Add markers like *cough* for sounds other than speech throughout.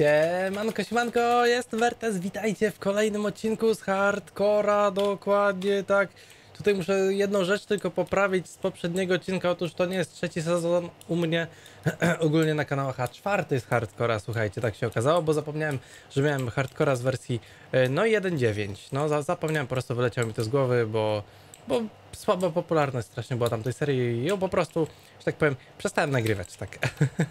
Siemanko, siemanko, jest Wertes, witajcie w kolejnym odcinku z Hardcora, dokładnie tak. Tutaj muszę jedną rzecz tylko poprawić z poprzedniego odcinka, otóż to nie jest trzeci sezon u mnie, *clears throat* ogólnie na kanałach, a czwarty jest Hardcora, słuchajcie, tak się okazało, bo zapomniałem, że miałem Hardcora z wersji, e, no 1.9, no za- zapomniałem, po prostu wyleciało mi to z głowy, bo, bo słabo popularność strasznie była tamtej serii i ją po prostu, że tak powiem, przestałem nagrywać, tak.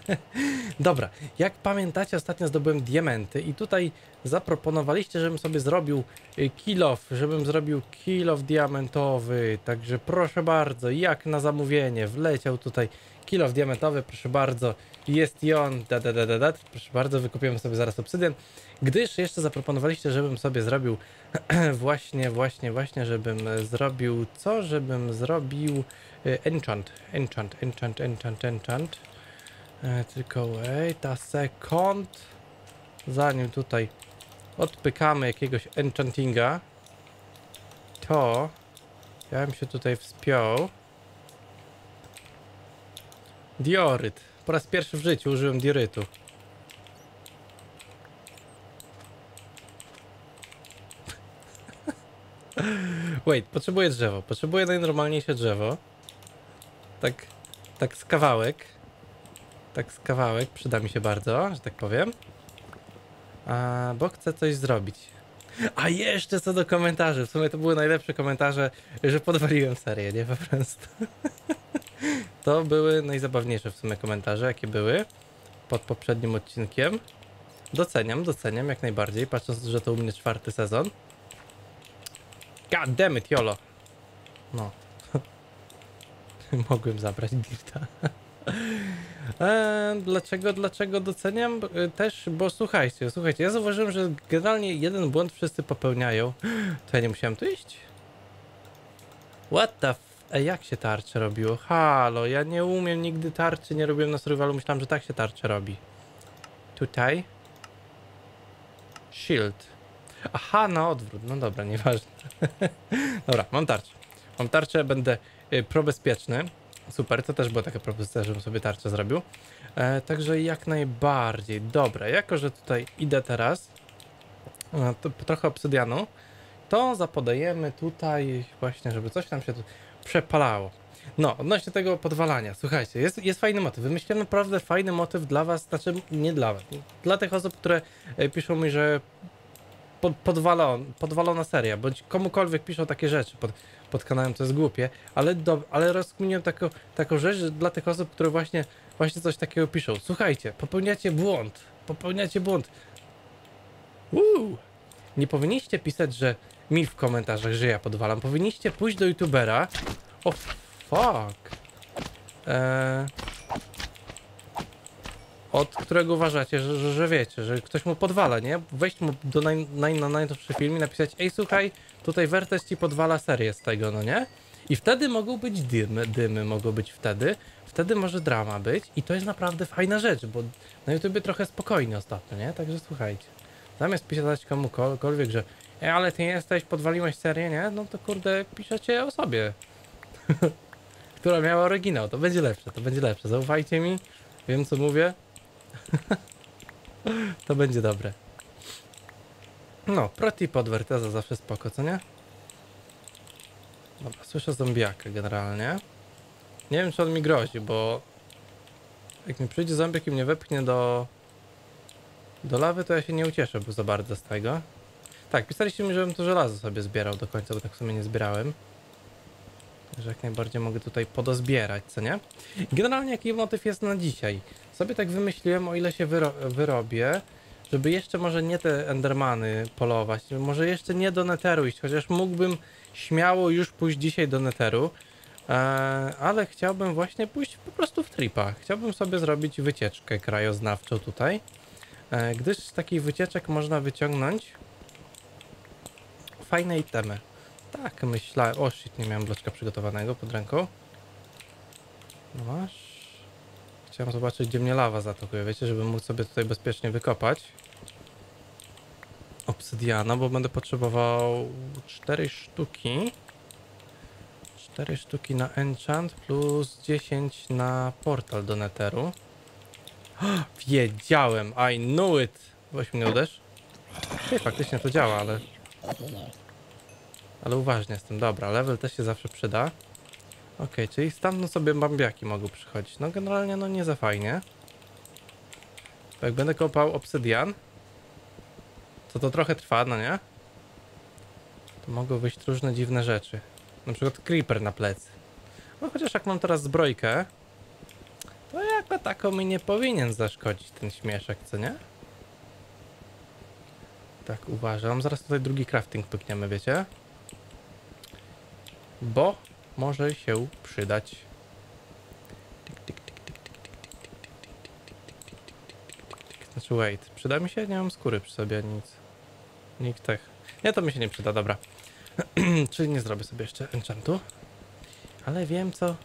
*laughs* Dobra, jak pamiętacie, ostatnio zdobyłem diamenty i tutaj zaproponowaliście, żebym sobie zrobił y, kill off, żebym zrobił kill off diamentowy, także proszę bardzo, jak na zamówienie, wleciał tutaj kill off diamentowy, proszę bardzo, jest i on, da, da, da, da, da. proszę bardzo, wykupiłem sobie zaraz obsydian, gdyż jeszcze zaproponowaliście, żebym sobie zrobił *clears throat* właśnie, właśnie, właśnie, żebym e, zrobił, co, żebym zrobił y, enchant, enchant, enchant, enchant, enchant, E, tylko wait a second. Zanim tutaj odpykamy jakiegoś enchantinga, to ja bym się tutaj wspiął. Dioryt. Po raz pierwszy w życiu użyłem diorytu. *laughs* Wait, potrzebuję drzewo. Potrzebuję najnormalniejsze drzewo. Tak, tak z kawałek. Tak z kawałek, przyda mi się bardzo, że tak powiem. A, bo chcę coś zrobić. A jeszcze co do komentarzy. W sumie to były najlepsze komentarze, że podwaliłem serię, nie po prostu. *laughs* To były najzabawniejsze w sumie komentarze, jakie były pod poprzednim odcinkiem. Doceniam, doceniam jak najbardziej, patrząc, że to u mnie czwarty sezon. God damn it, YOLO. No. *laughs* Mogłem zabrać dirta. Eee, *laughs* dlaczego, dlaczego doceniam? E, Też, bo słuchajcie, słuchajcie, ja zauważyłem, że generalnie jeden błąd wszyscy popełniają. *gasps* To ja nie musiałem tu iść? What the. Ej, jak się tarcze robiło? Halo, ja nie umiem nigdy tarczy, nie robiłem na survivalu, myślałem, że tak się tarcze robi. Tutaj. Shield. Aha, no odwrót, no dobra, nieważne. *laughs* dobra, mam tarczę. Mam tarczę, będę y, probezpieczny. Super, to też była taka propozycja, żebym sobie tarczę zrobił. E, także jak najbardziej. Dobra, jako że tutaj idę teraz, e, to trochę obsydianu, to zapodajemy tutaj właśnie, żeby coś nam się tu przepalało. No, odnośnie tego podwalania, słuchajcie, jest, jest fajny motyw. Wymyśliłem naprawdę fajny motyw dla was, znaczy nie dla was, dla tych osób, które e, piszą mi, że pod, podwalon, podwalona seria, bądź komukolwiek piszą takie rzeczy pod, pod kanałem, to jest głupie, ale, do, ale rozkminiłem taką, taką rzecz że dla tych osób, które właśnie, właśnie coś takiego piszą. Słuchajcie, popełniacie błąd, popełniacie błąd. Uuu. Nie powinniście pisać, że mi w komentarzach, że ja podwalam. Powinniście pójść do youtubera. O fuck. Eee, od którego uważacie, że, że, że wiecie, że ktoś mu podwala, nie? Wejść mu do naj, naj, na najnowszy film i napisać ej słuchaj, tutaj Wertes ci podwala serię z tego, no nie? I wtedy mogą być dymy, dymy mogą być wtedy, wtedy może drama być i to jest naprawdę fajna rzecz, bo na YouTubie trochę spokojnie ostatnio, nie? Także słuchajcie. Zamiast pisać komukolwiek, że ale ty jesteś, podwaliłeś serię, nie? No to kurde, piszecie o sobie. *laughs* Która miała oryginał, to będzie lepsze, to będzie lepsze. Zaufajcie mi, wiem co mówię. *laughs* to będzie dobre. No, protip od Werteza zawsze spoko, co nie? Dobra, słyszę zombiaka generalnie. Nie wiem, czy on mi grozi, bo jak mi przyjdzie zombiak i mnie wepchnie do do lawy, to ja się nie ucieszę bo za bardzo z tego. Tak, pisaliście mi, żebym to żelazo sobie zbierał do końca, bo tak w sumie nie zbierałem. Że jak najbardziej mogę tutaj podozbierać, co nie? Generalnie jaki motyw jest na dzisiaj? Sobie tak wymyśliłem, o ile się wyro wyrobię, żeby jeszcze może nie te endermany polować, może jeszcze nie do neteru iść, chociaż mógłbym śmiało już pójść dzisiaj do neteru, e, ale chciałbym właśnie pójść po prostu w tripa. Chciałbym sobie zrobić wycieczkę krajoznawczą tutaj, e, gdyż z takich wycieczek można wyciągnąć fajne itemy. Tak, myślałem. O shit, nie miałem bloczka przygotowanego pod ręką. No masz. Chciałem zobaczyć, gdzie mnie lawa zaatakuje, wiecie, żeby móc sobie tutaj bezpiecznie wykopać. Obsydiana, bo będę potrzebował 4 sztuki. 4 sztuki na enchant plus 10 na portal do neteru. *gasps* Wiedziałem, I knew it! Weź mnie uderz. Ty, faktycznie to działa, ale... Ale uważnie jestem. Dobra, level też się zawsze przyda. Okej, czyli stamtąd sobie bambiaki mogą przychodzić. No generalnie no nie za fajnie. Bo jak będę kopał obsydian, to to trochę trwa, no nie? To mogą wyjść różne dziwne rzeczy. Na przykład creeper na plecy. No chociaż jak mam teraz zbrojkę, to jako taką mi nie powinien zaszkodzić ten śmieszek, co nie? Tak uważam. Zaraz tutaj drugi crafting pykniemy, wiecie? Bo może się przydać. Znaczy, wait. Przyda mi się? Nie mam skóry przy sobie, nic. Nikt tak. Nie, to mi się nie przyda, dobra. *clears throat* Czyli nie zrobię sobie jeszcze enchantu. Ale wiem co...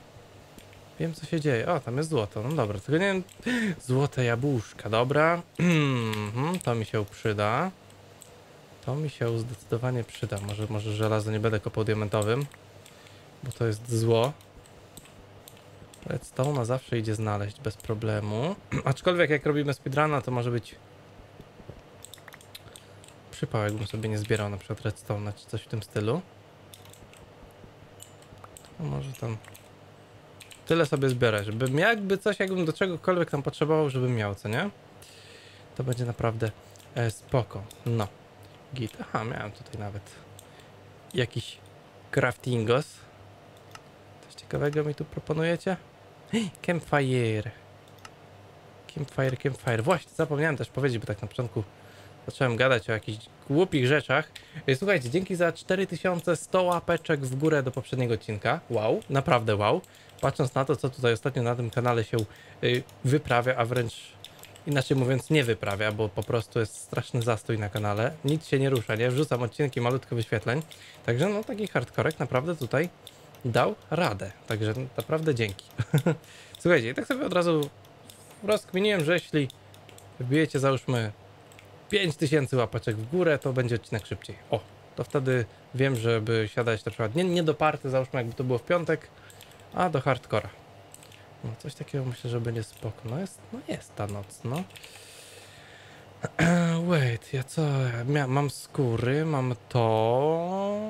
Wiem co się dzieje. O, tam jest złoto. No dobra, tylko nie wiem... Złote jabłuszka, dobra. *clears throat* Mhm, to mi się przyda. To mi się zdecydowanie przyda. Może, może żelazo nie będę kopał diamentowym. Bo to jest zło. Redstone'a zawsze idzie znaleźć bez problemu. *clears throat* Aczkolwiek jak robimy speedruna, to może być przypał, jakbym sobie nie zbierał na przykład redstone'a czy coś w tym stylu. To może tam tyle sobie zbiorę, żebym jakby coś, jakbym do czegokolwiek tam potrzebował, żebym miał, co nie? To będzie naprawdę e, spoko. No. Git. Aha, miałem tutaj nawet jakiś craftingos. Coś ciekawego mi tu proponujecie? Campfire. Campfire, campfire. Właśnie, zapomniałem też powiedzieć, bo tak na początku zacząłem gadać o jakichś głupich rzeczach. E, Słuchajcie, dzięki za 4100 łapeczek w górę do poprzedniego odcinka. Wow, naprawdę wow. Patrząc na to, co tutaj ostatnio na tym kanale się y, wyprawia, a wręcz inaczej mówiąc nie wyprawia, bo po prostu jest straszny zastój na kanale. Nic się nie rusza, nie? Wrzucam odcinki, malutko wyświetleń. Także no taki hardkorek naprawdę tutaj dał radę. Także naprawdę dzięki. *laughs* Słuchajcie, i tak sobie od razu rozkminiłem, że jeśli wbijecie załóżmy 5000 łapeczek w górę, to będzie odcinek szybciej. O, to wtedy wiem, żeby siadać na przykład nie, nie do party, załóżmy jakby to było w piątek, a do hardcora. No coś takiego myślę, że będzie spoko. No jest, no jest ta noc, no. *clears throat* Wait, ja co? Ja mam skóry, mam to.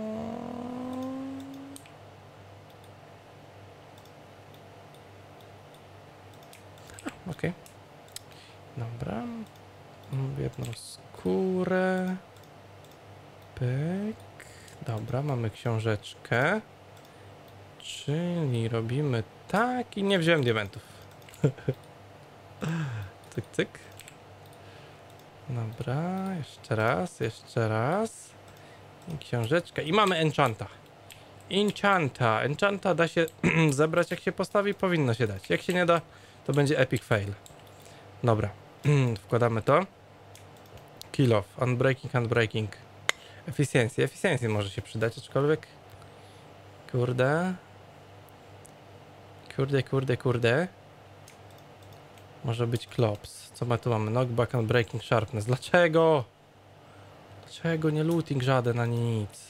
Okej. Dobra. Mam jedną skórę. Pyk. Dobra, mamy książeczkę. Czyli robimy tak i nie wziąłem diamentów. *laughs* cyk, cyk. Dobra, jeszcze raz, jeszcze raz. I książeczka. I mamy enchanta. Enchanta. Enchanta da się *clears throat* zebrać jak się postawi, powinno się dać. Jak się nie da, to będzie epic fail. Dobra, *clears throat* wkładamy to. Kill off, unbreaking, unbreaking. Efficiency, efficiency może się przydać, aczkolwiek... Kurde. Kurde, kurde, kurde. Może być klops. Co my tu mamy? Knockback and breaking sharpness. Dlaczego? Dlaczego nie looting żaden ani nic?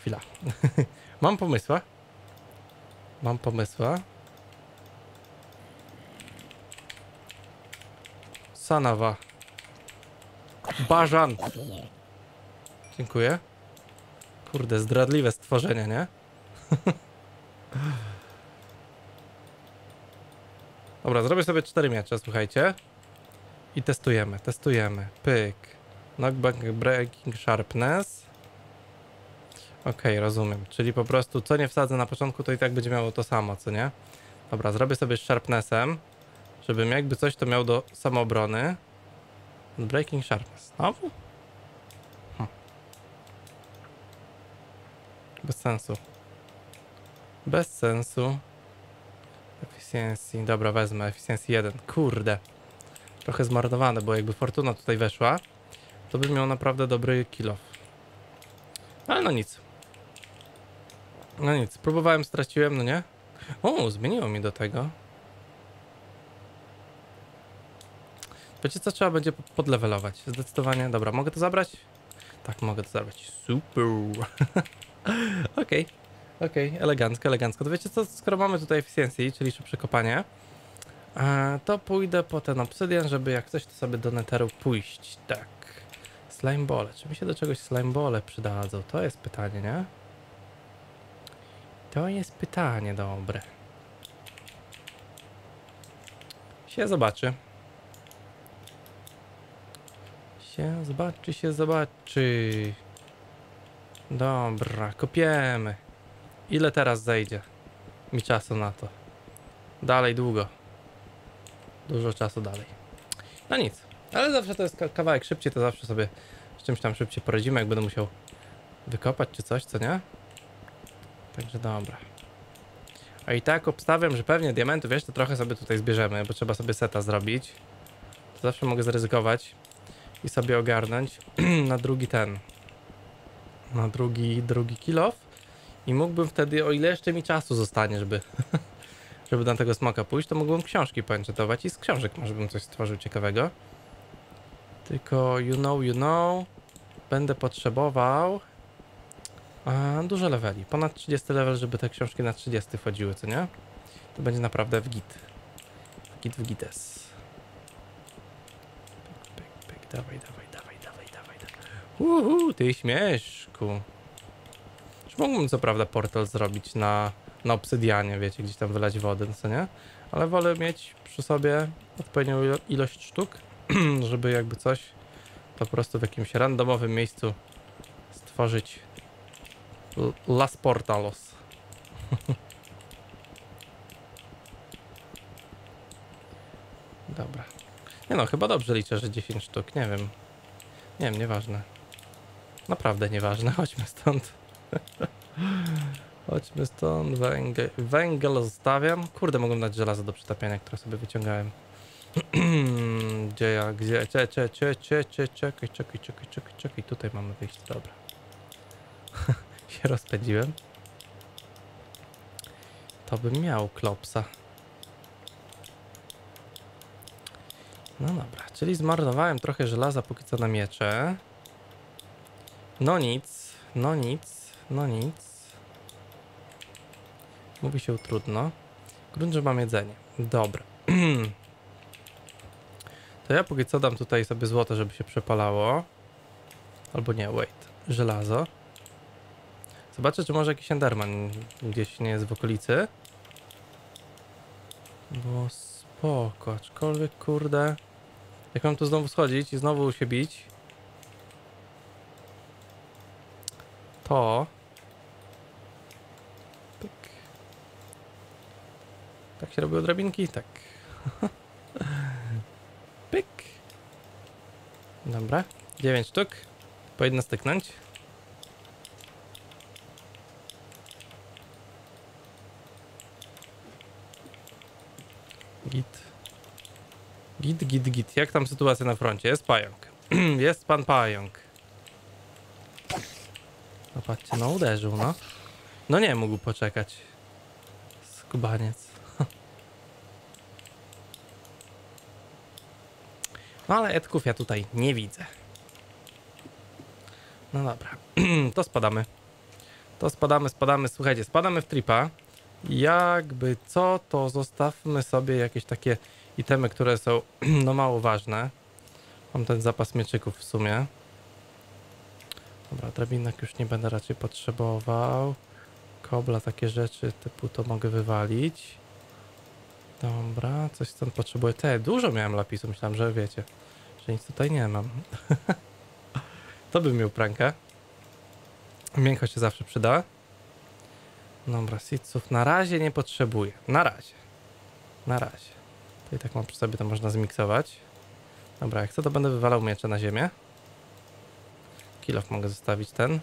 Chwila. *laughs* Mam pomysła. Mam pomysła. Sanawa. Bażan. Dziękuję. Kurde, zdradliwe stworzenie, nie? *laughs* Dobra, zrobię sobie cztery miecze, słuchajcie. I testujemy, testujemy. Pyk. Knockback, breaking, sharpness. Okej, rozumiem. Czyli po prostu co nie wsadzę na początku, to i tak będzie miało to samo, co nie? Dobra, zrobię sobie z sharpnessem, żebym jakby coś to miał do samoobrony. Breaking sharpness. Znowu? Hm. Bez sensu. Bez sensu. Efficiency. Dobra, wezmę. Efficiency 1. Kurde. Trochę zmarnowane, bo jakby Fortuna tutaj weszła, to bym miał naprawdę dobry kill off. Ale no nic. No nic. Próbowałem, straciłem, no nie? O, zmieniło mi do tego. Wiecie co? Trzeba będzie podlevelować. Zdecydowanie. Dobra, mogę to zabrać? Tak, mogę to zabrać. Super. *laughs* Okej. Okej, elegancko, elegancko. To wiecie co, skoro mamy tutaj efficiency, czyli szybsze kopanie, E, to pójdę po ten obsydian, żeby jak coś to sobie do neteru pójść. Tak. Slime bole. Czy mi się do czegoś slime bole przydadzą? To jest pytanie, nie? To jest pytanie dobre. Się zobaczy. Się zobaczy, się zobaczy. Dobra, kopiemy. Ile teraz zejdzie mi czasu na to? Dalej długo. Dużo czasu dalej. No nic, ale zawsze to jest ka- kawałek szybciej, to zawsze sobie z czymś tam szybciej poradzimy, jak będę musiał wykopać czy coś, co nie? Także dobra. A i tak obstawiam, że pewnie diamenty, wiesz, to trochę sobie tutaj zbierzemy, bo trzeba sobie seta zrobić. To zawsze mogę zaryzykować i sobie ogarnąć *clears throat* na drugi ten. Na drugi, drugi kill off. I mógłbym wtedy, o ile jeszcze mi czasu zostanie, żeby, *laughs* żeby na tego smoka pójść, to mógłbym książki poenchetować i z książek może bym coś stworzył ciekawego. Tylko you know, you know, będę potrzebował a, dużo leveli. Ponad 30 level, żeby te książki na 30 wchodziły, co nie? To będzie naprawdę w git. W git, w gites. Pyk, pyk, pyk, dawaj, dawaj, dawaj, dawaj, dawaj. Uhu, ty śmieszku. Już mógłbym co prawda portal zrobić na, na obsydianie, wiecie, gdzieś tam wylać wodę, co nie? Ale wolę mieć przy sobie odpowiednią ilo- ilość sztuk, *clears throat* żeby jakby coś po prostu w jakimś randomowym miejscu stworzyć Las Portalos. *laughs* Dobra. Nie no, chyba dobrze liczę, że 10 sztuk, nie wiem. Nie wiem, nieważne. Naprawdę nieważne, *laughs* chodźmy stąd. *laughs* chodźmy stąd, węgiel, węgiel zostawiam. Kurde, mogłem dać żelazo do przytapiania, które sobie wyciągałem. *clears throat* gdzie ja, gdzie, cze, cze, czekaj, czekaj, czekaj, czekaj, czekaj, tutaj mamy wyjście, dobra. *laughs* się rozpędziłem. To bym miał klopsa. No dobra, czyli zmarnowałem trochę żelaza póki co na miecze. No nic, no nic, no nic. Mówi się trudno. Grunt, że mam jedzenie. Dobra. *clears throat* to ja póki co dam tutaj sobie złoto, żeby się przepalało. Albo nie, wait. Żelazo. Zobaczę, czy może jakiś Enderman gdzieś nie jest w okolicy. Bo spoko, aczkolwiek kurde. Jak mam tu znowu schodzić i znowu się bić. To. Pyk. Tak się robią drabinki? Tak. *laughs* Pyk. Dobra. 9 sztuk. Powinno styknąć. Git. Git, git, git. Jak tam sytuacja na froncie? Jest pająk. *clears throat* Jest pan pająk. No patrzcie, no uderzył, no. No nie mógł poczekać. Skubaniec. *laughs* No ale Edków ja tutaj nie widzę. No dobra. *clears throat* to spadamy. To spadamy, spadamy. Słuchajcie, spadamy w tripa. Jakby co, to zostawmy sobie jakieś takie itemy, które są *clears throat* no mało ważne. Mam ten zapas mieczyków w sumie. Dobra, drabinek już nie będę raczej potrzebował. Kobla, takie rzeczy typu to mogę wywalić. Dobra, coś stąd potrzebuję. Te, dużo miałem lapisu, myślałem, że wiecie, że nic tutaj nie mam. *laughs* to bym miał prankę. Miękko się zawsze przyda. Dobra, seedsów na razie nie potrzebuję. Na razie. Na razie. To i tak mam przy sobie, to można zmiksować. Dobra, jak chcę, to będę wywalał miecze na ziemię. Kilof mogę zostawić ten.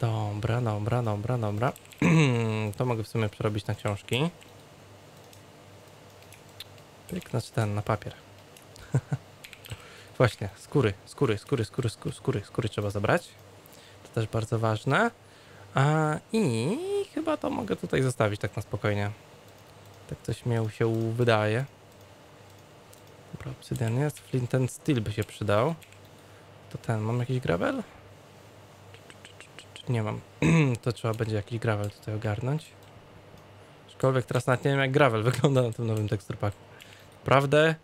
Dobra, dobra, dobra, dobra. *clears throat* to mogę w sumie przerobić na książki. Pyk, znaczy ten, na papier. *laughs* Właśnie, skóry, skóry, skóry, skóry, skóry, skóry, skóry trzeba zabrać. To też bardzo ważne. A, I chyba to mogę tutaj zostawić tak na spokojnie. Tak coś mi się wydaje. Dobra, obsydian jest. Flint and Steel by się przydał. To ten, mam jakiś gravel? Nie mam. *clears throat* to trzeba będzie jakiś gravel tutaj ogarnąć. Aczkolwiek teraz nawet nie wiem jak gravel *laughs* wygląda na tym nowym teksturpaku. Prawdę?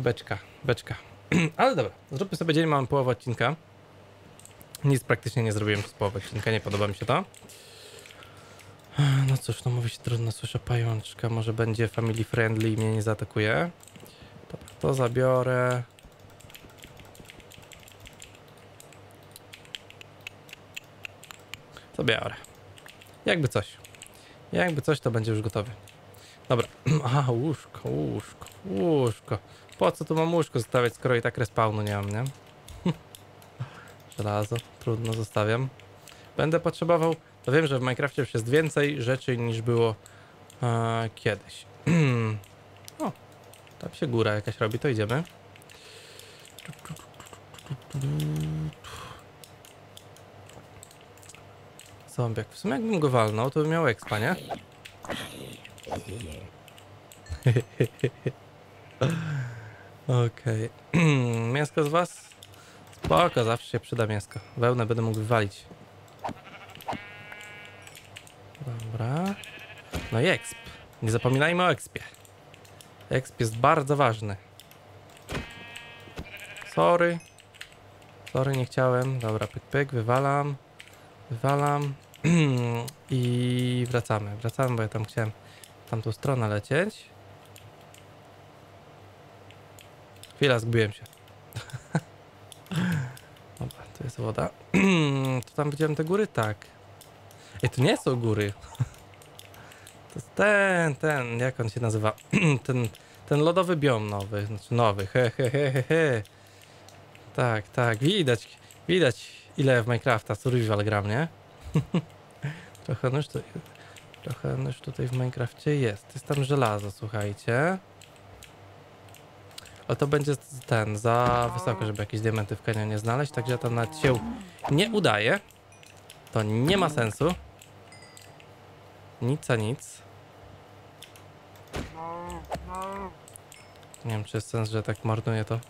Beczka, beczka. *clears throat* Ale dobra, zróbmy sobie dzień, mamy połowę odcinka. Nic praktycznie nie zrobiłem przez połowę odcinka, nie podoba mi się to. No cóż, no mówi się trudno, słyszę pajączka, może będzie family friendly i mnie nie zaatakuje. Dobra, to zabiorę. To biorę. Jakby coś. Jakby coś, to będzie już gotowy. Dobra. *clears throat* Aha, łóżko, łóżko, łóżko. Po co tu mam łóżko zostawiać, skoro i tak respawnu nie mam, nie? *laughs* Żelazo, trudno, zostawiam. Będę potrzebował... To wiem, że w Minecrafcie już jest więcej rzeczy niż było e, kiedyś. *clears throat* o, tam się góra jakaś robi, to idziemy. Zombiak. W sumie jakbym go walnął, to by miał expa, nie? Okej. *clears throat* mięsko z was? Spoko, zawsze się przyda mięsko. Wełnę będę mógł wywalić. Dobra. No i exp. Nie zapominajmy o expie. Exp jest bardzo ważny. Sorry. Sorry, nie chciałem. Dobra, pyk, pyk, wywalam. Wywalam. *clears throat* I wracamy. Wracamy, bo ja tam chciałem tamtą stronę lecieć. Chwila, zgubiłem się. *laughs* Dobra, tu jest woda. *clears throat* to tam widziałem te góry? Tak. Ej, to nie są góry. *laughs* to ten, ten, jak on się nazywa? *clears throat* ten, ten lodowy biom nowy. Znaczy nowy, he, he, he, he, he. Tak, tak, widać, widać ile w Minecrafta survival gram, nie? *laughs* trochę nóż tutaj, trochę nóż tutaj w Minecrafcie jest. Jest tam żelazo, słuchajcie. Ale to będzie ten, za wysoko, żeby jakieś diamenty w kanionie znaleźć, także tam nawet się nie udaje. To nie ma sensu. Nic a nic. Nie wiem, czy jest sens, że tak marnuję to.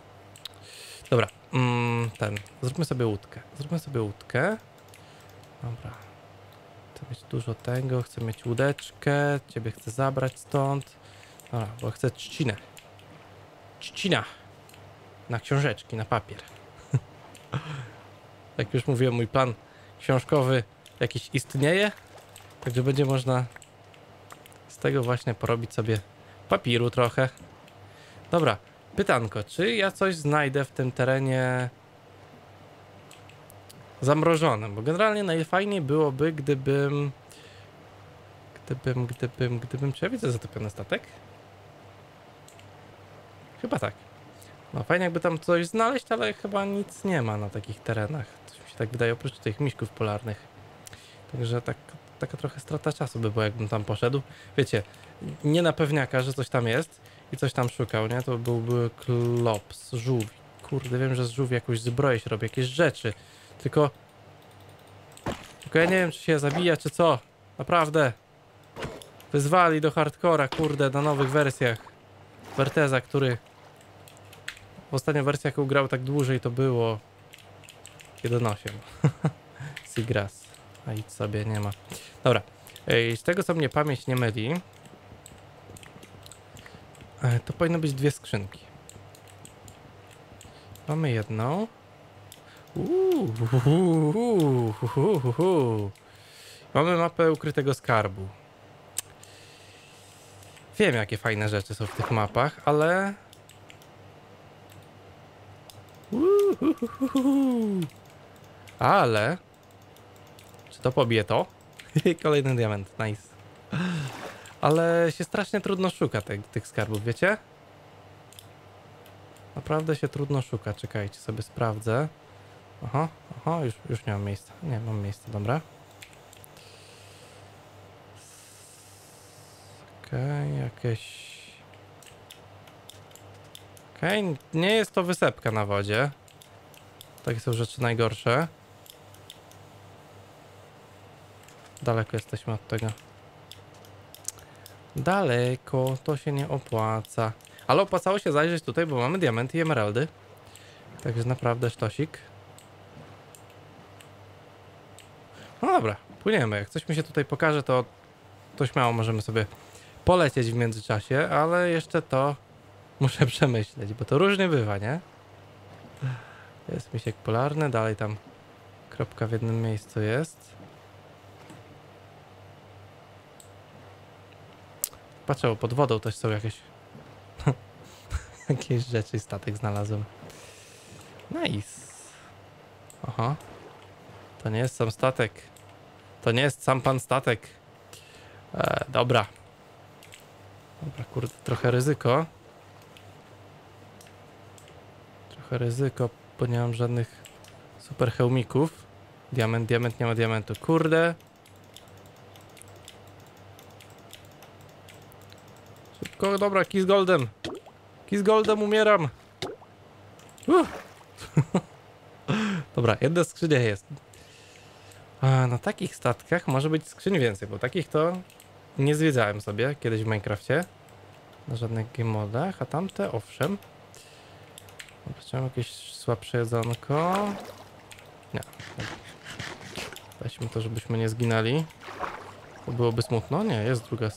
Dobra, mm, ten. Zróbmy sobie łódkę. Zróbmy sobie łódkę. Dobra. Chcę mieć dużo tego, chcę mieć łódeczkę. Ciebie chcę zabrać stąd. Dobra, bo chcę trzcinę. Trzcina. Na książeczki, na papier. *laughs* Jak już mówiłem, mój plan książkowy jakiś istnieje. Także będzie można z tego właśnie porobić sobie papiru trochę. Dobra, pytanko, czy ja coś znajdę w tym terenie zamrożonym? Bo generalnie najfajniej byłoby, gdybym... Gdybym, gdybym, gdybym... Czy ja widzę zatopiony statek? Chyba tak. No fajnie jakby tam coś znaleźć, ale chyba nic nie ma na takich terenach. Mi się tak wydaje, oprócz tych miśków polarnych. Także tak, taka trochę strata czasu by była, jakbym tam poszedł. Wiecie, nie na pewniaka, że coś tam jest i coś tam szukał, nie? To byłby klops, żółwi. Kurde, wiem, że z żółwi jakąś zbroję się robi, jakieś rzeczy. Tylko... Tylko ja nie wiem, czy się zabija, czy co. Naprawdę. Wyzwali do hardcora, kurde, na nowych wersjach. Werteza, który... W ostatniej wersji, jaką grał tak dłużej, to było... 1.8. *laughs* Seagrass. A idź sobie, nie ma. Dobra. Z tego, co mnie pamięć nie myli, e, to powinno być dwie skrzynki. Mamy jedną. Uuu. Mamy mapę ukrytego skarbu. Wiem, jakie fajne rzeczy są w tych mapach, ale... Uuu, ale... Czy to pobije to? *laughs* Kolejny diament, nice. Ale się strasznie trudno szuka te, tych skarbów, wiecie? Naprawdę się trudno szuka. Czekajcie, sobie sprawdzę. Aha, aha, już, już nie mam miejsca. Nie, mam miejsce, dobra. Okej, okay, jakieś... Okej, okay, nie jest to wysepka na wodzie. Takie są rzeczy najgorsze. Daleko jesteśmy od tego. Daleko, to się nie opłaca. Ale opłacało się zajrzeć tutaj, bo mamy diamenty i emeraldy. Także naprawdę sztosik. No dobra, płyniemy. Jak coś mi się tutaj pokaże, to, to śmiało możemy sobie polecieć w międzyczasie, ale jeszcze to *laughs* muszę przemyśleć, bo to różnie bywa, nie? Jest misiek polarny, dalej tam kropka w jednym miejscu jest. Patrzę, pod wodą też są jakieś *laughs* jakieś rzeczy, statek znalazłem. Nice. Aha. To nie jest sam statek. To nie jest sam pan statek. E, dobra. Dobra, kurde, trochę ryzyko. Trochę ryzyko, bo nie mam żadnych super hełmików. Diament, diament, nie ma diamentu. Kurde. Szybko, dobra, kiss goldem. Kiss goldem, umieram. *laughs* Dobra, jedna skrzynia jest. A na takich statkach może być skrzyń więcej, bo takich to nie zwiedzałem sobie kiedyś w Minecrafcie. Na żadnych game modach, a tamte owszem. Zobaczyłem jakieś słabsze jedzonko. Nie. Weźmy to, żebyśmy nie zginęli. To byłoby smutno. Nie, jest druga.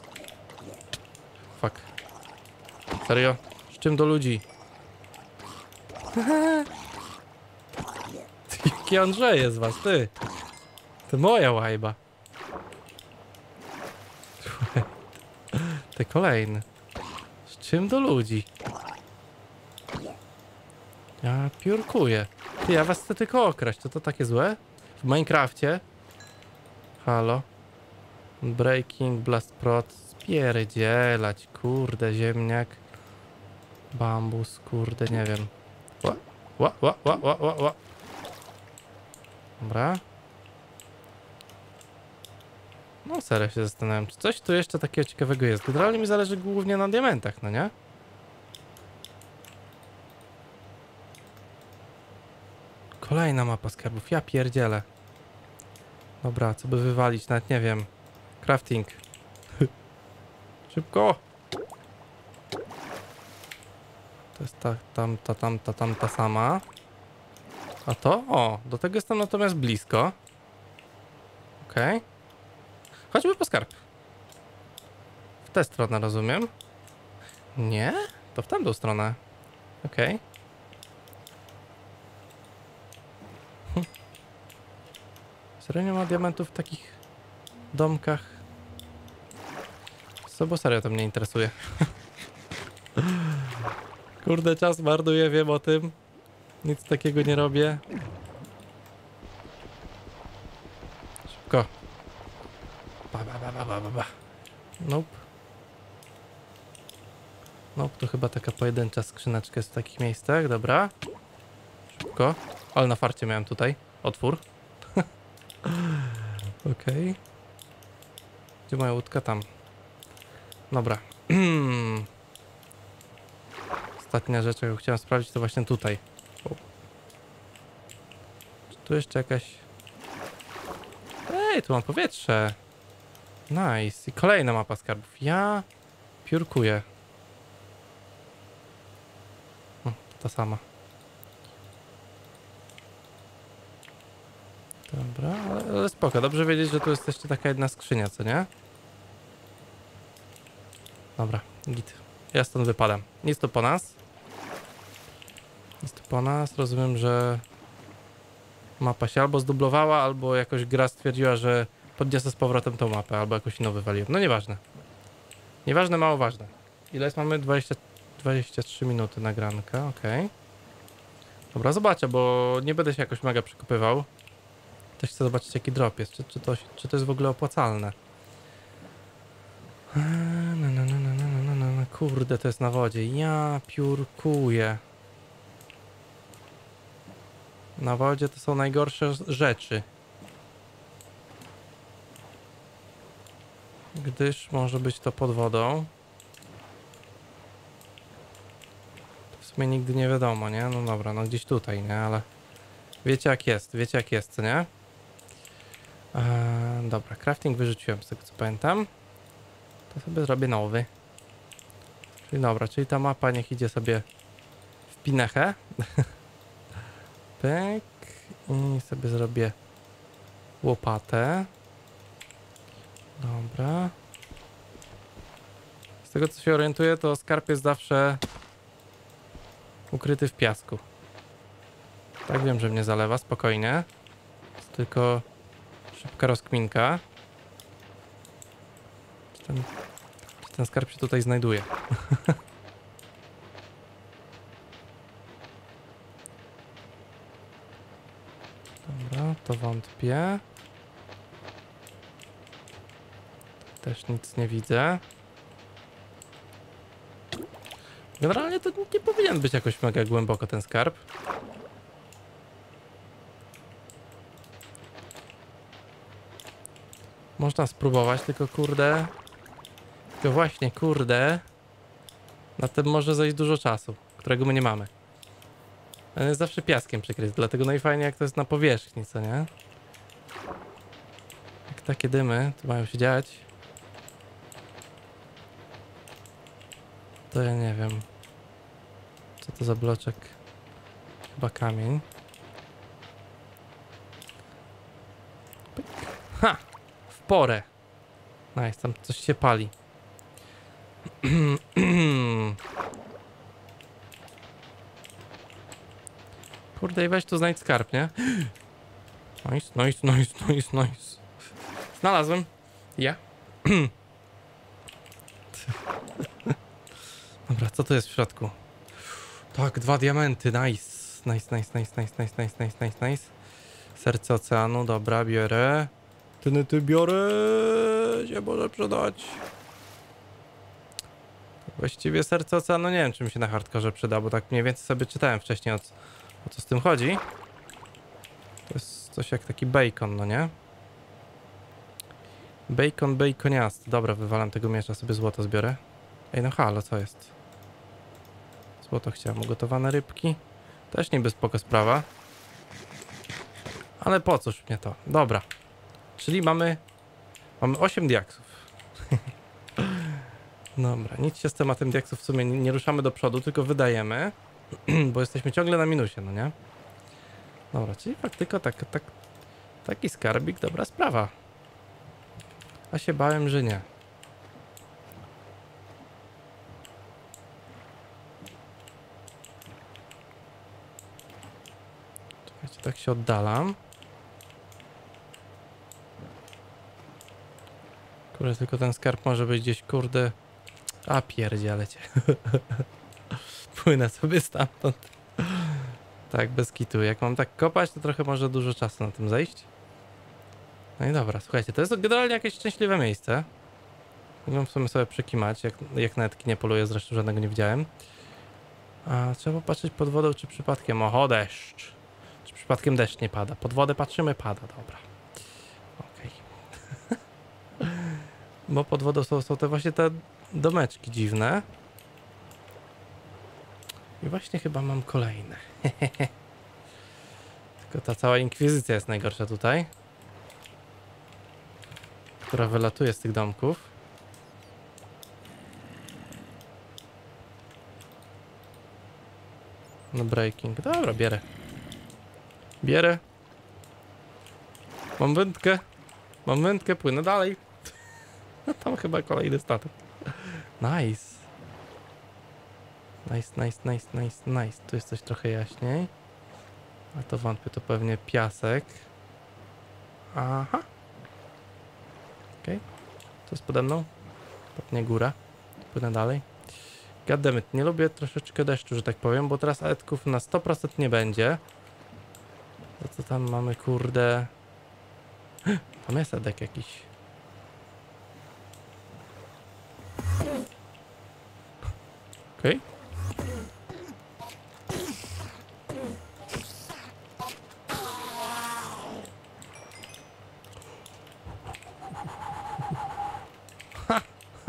Fuck. Serio? Z czym do ludzi? *laughs* Jaki Andrzej z was, ty? To moja łajba. Te kolejne. Z czym do ludzi? Ja piórkuję. Ty, ja was chcę tylko okraść. To to takie złe? W Minecrafcie? Halo? Breaking, Blast Prot. Spierdzielać, kurde, ziemniak. Bambus, kurde, nie wiem. Ła, ła, ła, ła, ła, ła. Dobra. No serio się zastanawiam, czy coś tu jeszcze takiego ciekawego jest. Generalnie mi zależy głównie na diamentach, no nie? Kolejna mapa skarbów, ja pierdzielę. Dobra, co by wywalić, nawet nie wiem. Crafting. *laughs* Szybko! To jest ta, tamta, tamta, tamta sama. A to? O, do tego jestem natomiast blisko. Okej. Chodźmy po skarb. W tę stronę, rozumiem? Nie? To w tamtą stronę. Okej. Hm. Serio nie ma diamentów w takich domkach? Co, bo serio to mnie interesuje. *laughs* Kurde, czas marnuję, wiem o tym. Nic takiego nie robię. Nope. Nope, to chyba taka pojedyncza skrzyneczka jest w takich miejscach, dobra. Szybko. Ale na farcie miałem tutaj. Otwór. *laughs* Okej. Gdzie moja łódka? Tam. Dobra. *clears throat* Ostatnia rzecz, jaką chciałem sprawdzić, to właśnie tutaj. O. Czy tu jeszcze jakaś... Ej, tu mam powietrze. Nice. I kolejna mapa skarbów. Ja piórkuję. O, ta sama. Dobra, ale, ale spoko. Dobrze wiedzieć, że tu jest jeszcze taka jedna skrzynia, co nie? Dobra, git. Ja stąd wypadam. Nic tu po nas. Nic tu po nas. Rozumiem, że mapa się albo zdublowała, albo jakoś gra stwierdziła, że podniosę z powrotem tą mapę, albo jakoś inną wywaliłem. No nieważne. Nieważne, mało ważne. Ile jest? Mamy 20, 23 minuty nagranka, okej. Dobra, zobaczę, bo nie będę się jakoś mega przekopywał. Też chcę zobaczyć jaki drop jest, czy, czy, to, czy to jest w ogóle opłacalne. No, no, no, no, no, no, no. Kurde, to jest na wodzie. Ja piórkuję. Na wodzie to są najgorsze rzeczy. Gdyż może być to pod wodą. To w sumie nigdy nie wiadomo, nie? No dobra, no gdzieś tutaj, nie? Ale wiecie jak jest, wiecie jak jest, co nie? Eee, dobra, crafting wyrzuciłem z tego co pamiętam. To sobie zrobię nowy. Czyli dobra, czyli ta mapa niech idzie sobie w pinechę. *laughs* Pyk. I sobie zrobię łopatę. Dobra. Z tego co się orientuję, to skarb jest zawsze ukryty w piasku. Tak wiem, że mnie zalewa, spokojnie. Jest tylko szybka rozkminka. Czy ten, czy ten skarb się tutaj znajduje? *laughs* Dobra, to wątpię. Też nic nie widzę. Generalnie to nie powinien być jakoś mega głęboko ten skarb. Można spróbować, tylko kurde. Tylko właśnie, kurde. Na tym może zejść dużo czasu, którego my nie mamy. On jest zawsze piaskiem przykryty, dlatego najfajniej jak to jest na powierzchni, co nie? Jak takie dymy tu mają się dziać. To ja nie wiem. Co to za bloczek? Chyba kamień. Ha! W porę. Nice, tam coś się pali. *clears throat* Kurde, i weź tu znajdź skarb, nie? *gasps* Nice, nice, nice, nice, nice. Znalazłem. Ja. Dobra, *clears throat* co to jest w środku? Tak, dwa diamenty, nice. Nice, nice, nice, nice, nice, nice, nice, nice, nice. Serce oceanu, dobra, biorę. Ty, ty biorę, się może przydać. Właściwie serce oceanu nie wiem, czy mi się na hardkorze przyda, bo tak mniej więcej sobie czytałem wcześniej o, o co z tym chodzi. To jest coś jak taki bacon, no nie? Bacon, baconiast. Dobra, wywalam tego miecza, sobie złoto zbiorę. Ej, no halo, co jest? Złoto chciałem, ugotowane rybki. Też niby spoko sprawa. Ale po cóż mnie to? Dobra. Czyli mamy... Mamy 8 diaksów. *laughs* Dobra, nic się z tematem diaksów w sumie nie, nie ruszamy do przodu, tylko wydajemy. *clears throat* bo jesteśmy ciągle na minusie, no nie? Dobra, czyli faktyko tak, tak, taki skarbik, dobra sprawa. A się bałem, że nie. Tak się oddalam. Kurde, tylko ten skarb może być gdzieś, kurde... A pierdziele cię. *laughs* Płynę sobie stamtąd. Tak, bez kitu. Jak mam tak kopać, to trochę może dużo czasu na tym zejść. No i dobra, słuchajcie, to jest generalnie jakieś szczęśliwe miejsce. Mógłbym w sumie sobie przekimać, jak, jak netki nie poluję, zresztą żadnego nie widziałem. A trzeba patrzeć pod wodą, czy przypadkiem... Oho, deszcz. Przypadkiem deszcz nie pada. Pod wodę patrzymy, pada, dobra. Okej. *laughs* Bo pod wodą są, są te właśnie te domeczki dziwne. I właśnie chyba mam kolejne. *laughs* Tylko ta cała inkwizycja jest najgorsza tutaj. Która wylatuje z tych domków. No breaking. Dobra, bierę. Bierę. Mam wędkę. Mam wędkę, płynę dalej. No *laughs* tam chyba kolejny statek. Nice. Nice, nice, nice, nice, nice. Tu jest coś trochę jaśniej. A to wątpię, to pewnie piasek. Aha. Okej. To jest pode mną. Pewnie góra. Płynę dalej. Goddammit, nie lubię troszeczkę deszczu, że tak powiem, bo teraz etków na 100% nie będzie. To co tam mamy, kurde... *gasps* Tam jest edek jakiś. Okej.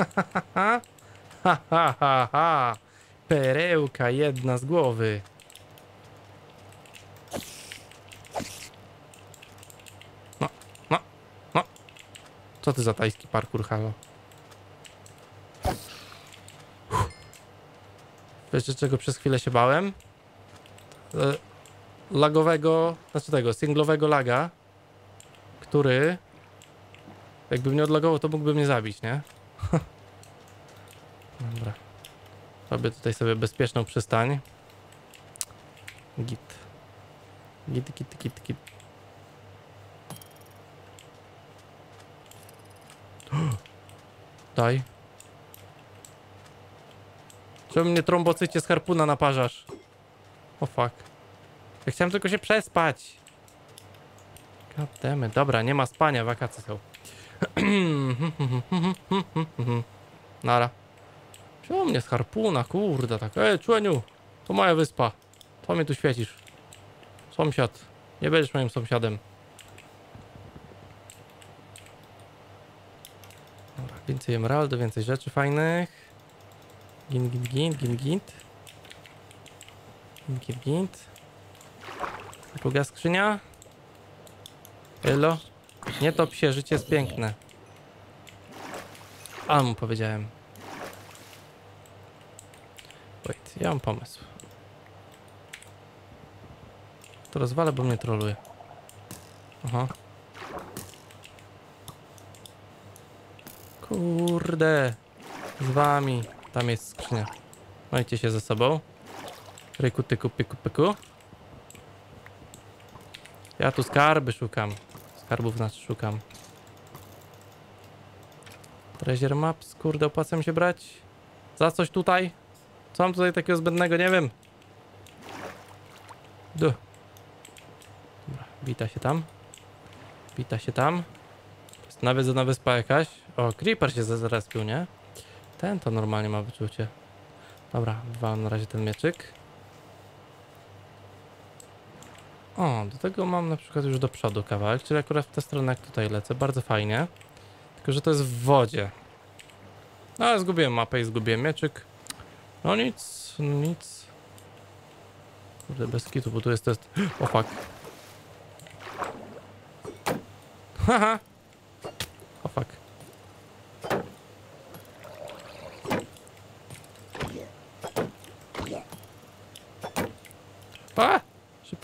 *laughs* Ha ha ha ha! Perełka jedna z głowy. No, no, no. Co ty za tajski parkour, halo? Wiecie czego przez chwilę się bałem? E, lagowego, znaczy tego, singlowego laga, który jakby mnie odlagował, to mógłby mnie zabić, nie? *laughs* Robię tutaj sobie bezpieczną przystań. Git. Git, git, git, git. Daj. Czemu mnie trombocycie z harpuna naparzasz? O fuck. Ja chciałem tylko się przespać. Goddammit. Dobra, nie ma spania, wakacje są. *clears throat* Nara. Czemu mnie z harpuna, kurde, tak. Ej, człeniu, to moja wyspa. Co mnie tu świecisz? Sąsiad. Nie będziesz moim sąsiadem. Więcej emeraldu, więcej rzeczy fajnych. Gint, gint, gint, gint, gint. Gint, gint, gint. Druga skrzynia. Elo. Nie top się, życie jest piękne. Ale mu powiedziałem. Wait, ja mam pomysł. To rozwalę, bo mnie troluje. Aha. Kurde. Z wami. Tam jest skrzynia. Majcie się ze sobą. Ryku, tyku, pyku. Ja tu skarby szukam. Skarbów nas szukam. Treasure maps, kurde, opłaca mi się brać? Za coś tutaj? Co mam tutaj takiego zbędnego? Nie wiem. Du. Dobra, wita się tam. Wita się tam. Jest nawiedzona wyspa jakaś. O, creeper się zrespił, nie? Ten to normalnie ma wyczucie. Dobra, wywalam na razie ten mieczyk. O, do tego mam na przykład już do przodu kawałek, czyli akurat w tę stronę jak tutaj lecę, bardzo fajnie. Tylko, że to jest w wodzie. No, ale zgubiłem mapę i zgubiłem mieczyk. No nic, nic. Kurde, bez kitu, bo tu jest test. *gasps* O fuck. Haha.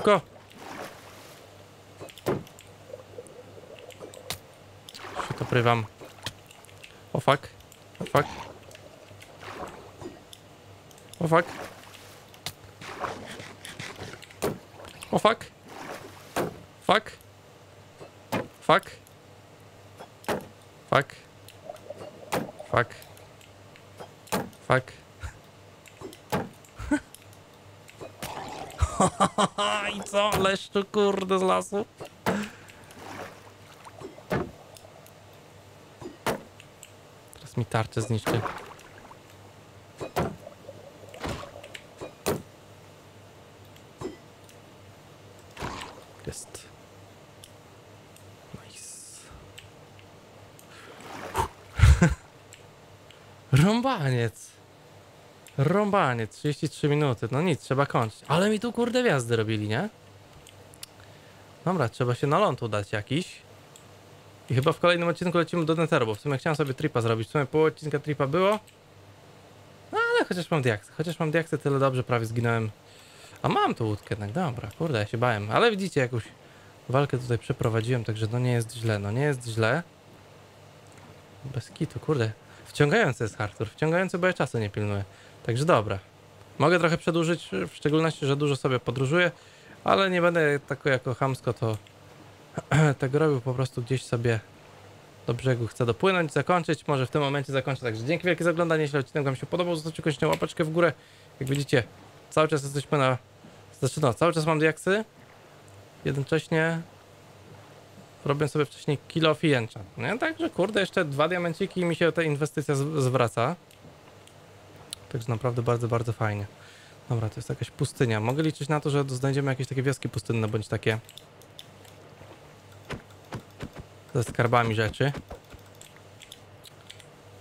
Go. Що то при вам? О, фак. О, фак. О, фак. О, фак. Фак. Фак. Фак. Фак. Фак. Ha ha ha. Co? Leszczu kurde z lasu. Teraz mi tarczę zniszczy. Jest. Nice. *laughs* Rąbaniec. Rąbaniec, 33 minuty. No nic, trzeba kończyć. Ale mi tu kurde wjazdy robili, nie? Dobra, trzeba się na ląd udać jakiś. I chyba w kolejnym odcinku lecimy do Netheru, bo w sumie chciałem sobie tripa zrobić. W sumie pół odcinka tripa było. No ale chociaż mam diaksy. Chociaż mam diaksy, tyle dobrze, prawie zginąłem. A mam tu łódkę jednak, dobra, kurde, ja się bałem. Ale widzicie, jakąś walkę tutaj przeprowadziłem, także no nie jest źle, no nie jest źle. Bez kitu, kurde. Wciągający jest Artur, wciągający, bo ja czasu nie pilnuję. Także dobra. Mogę trochę przedłużyć, w szczególności, że dużo sobie podróżuję, ale nie będę tak jako chamsko to *clears throat* tego robił, po prostu gdzieś sobie do brzegu chcę dopłynąć, zakończyć, może w tym momencie zakończę. Także dzięki wielkie za oglądanie, jeśli odcinek wam się podobał, zostawcie koniecznie łapeczkę w górę. Jak widzicie, cały czas jesteśmy na... Znaczy no, cały czas mam diaksy, jednocześnie robię sobie wcześniej kill off i. Nie? Także kurde, jeszcze dwa diamenciki i mi się ta inwestycja zwraca. Także naprawdę bardzo, bardzo fajnie. Dobra, to jest jakaś pustynia. Mogę liczyć na to, że znajdziemy jakieś takie wioski pustynne, bądź takie ze skarbami rzeczy.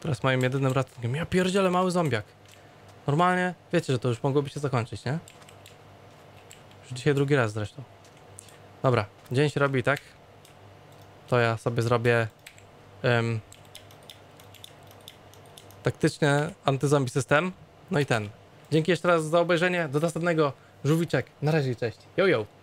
Teraz moim jedynym ratunkiem. Ja pierdzielę mały zombiak. Normalnie, wiecie, że to już mogłoby się zakończyć, nie? Już dzisiaj drugi raz zresztą. Dobra, dzień się robi, tak? To ja sobie zrobię em, taktycznie antyzombie system. No i ten. Dzięki jeszcze raz za obejrzenie. Do następnego. Żółwiczek. Na razie, cześć. Yo, yo.